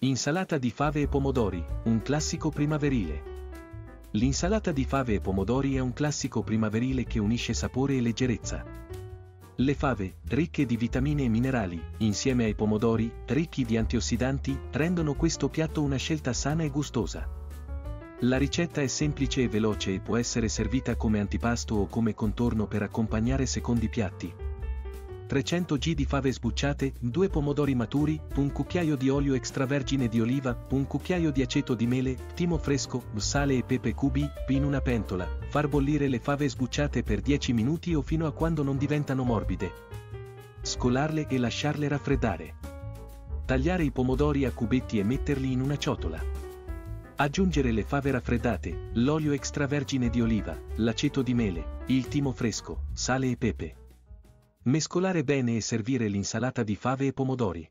Insalata di fave e pomodori, un classico primaverile. L'insalata di fave e pomodori è un classico primaverile che unisce sapore e leggerezza. Le fave, ricche di vitamine e minerali, insieme ai pomodori, ricchi di antiossidanti, rendono questo piatto una scelta sana e gustosa. La ricetta è semplice e veloce e può essere servita come antipasto o come contorno per accompagnare secondi piatti. 300 g di fave sbucciate, 2 pomodori maturi, un cucchiaio di olio extravergine di oliva, un cucchiaio di aceto di mele, timo fresco, sale e pepe cubi, in una pentola, far bollire le fave sbucciate per 10 minuti o fino a quando non diventano morbide. Scolarle e lasciarle raffreddare. Tagliare i pomodori a cubetti e metterli in una ciotola. Aggiungere le fave raffreddate, l'olio extravergine di oliva, l'aceto di mele, il timo fresco, sale e pepe. Mescolare bene e servire l'insalata di fave e pomodori.